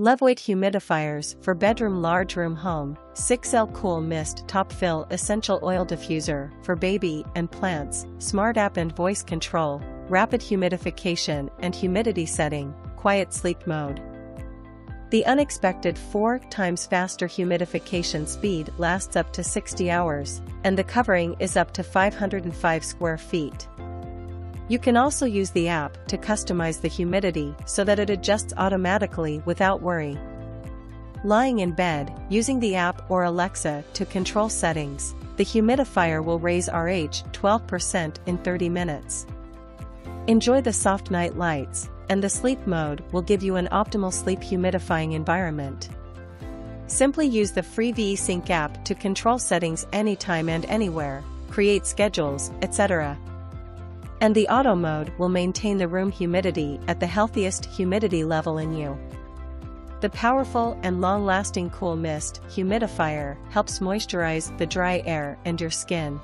Levoit humidifiers for bedroom large room home, 6L Cool Mist Top Fill Essential Oil Diffuser for baby and plants, smart app and voice control, rapid humidification and humidity setting, quiet sleep mode. The unexpected 4 times faster humidification speed lasts up to 60 hours, and the covering is up to 505 square feet. You can also use the app to customize the humidity so that it adjusts automatically without worry. Lying in bed, using the app or Alexa to control settings, the humidifier will raise RH 12% in 30 minutes. Enjoy the soft night lights, and the sleep mode will give you an optimal sleep humidifying environment. Simply use the free VeSync app to control settings anytime and anywhere, create schedules, etc. And the auto mode will maintain the room humidity at the healthiest humidity level in you. The powerful and long-lasting Cool Mist humidifier helps moisturize the dry air and your skin,